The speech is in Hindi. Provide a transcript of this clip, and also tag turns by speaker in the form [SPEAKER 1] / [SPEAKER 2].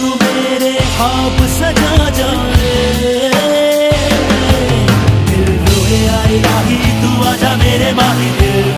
[SPEAKER 1] तू मेरे खाब सजा जाए। दिल रोए आई राही तू आजा मेरे माही।